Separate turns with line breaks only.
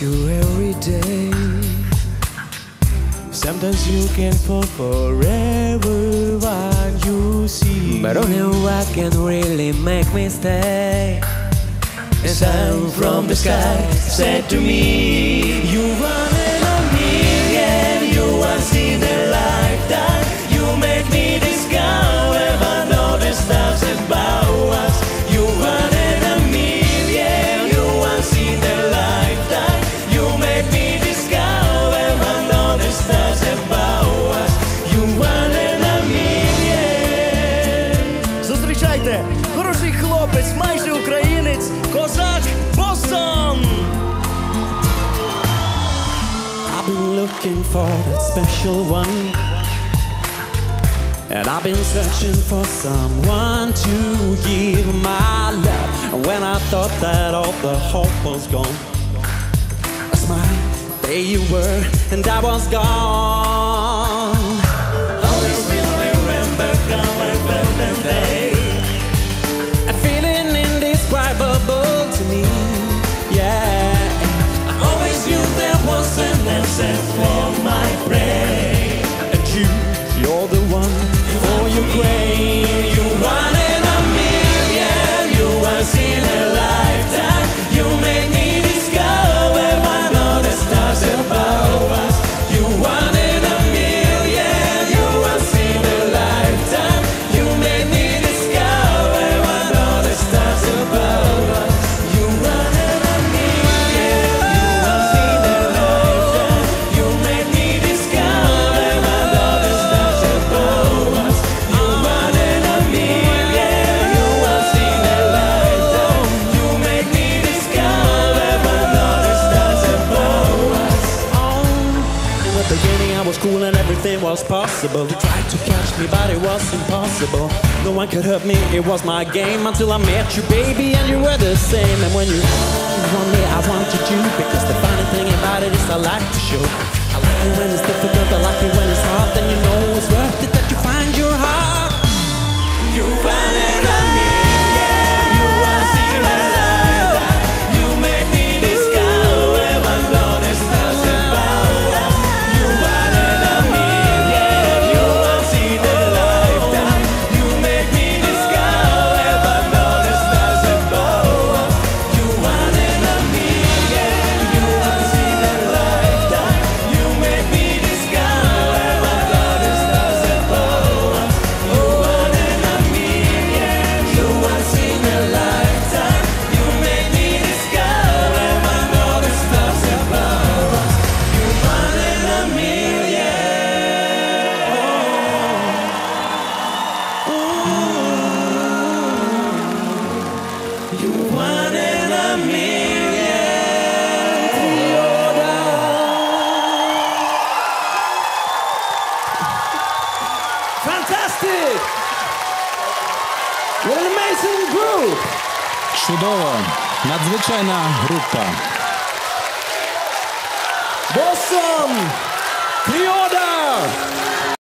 You every day. Sometimes you can fall for everyone you see.
But only what can really make me stay.
A sound from the sky said to me, You run
Зустрічайте, хороший хлопець, майже українець, козак Босон!
I've been looking for that special one. And I've been searching for someone to give my love. And when I thought that all the hope was gone, a smile, there you were, and I was gone. Answer for my prayer. And you, you're the one for your You everything was possible. You tried to catch me, but it was impossible. No one could hurt me, it was my game until I met you, baby, and you were the same. And when you want me, I wanted you because the funny thing about it is I like to show. I like it when it's difficult, I like it when it's hard. Then you know
Fantastic! What an amazing group!
Чудово! Надзвичайна група.
Awesome! Триода!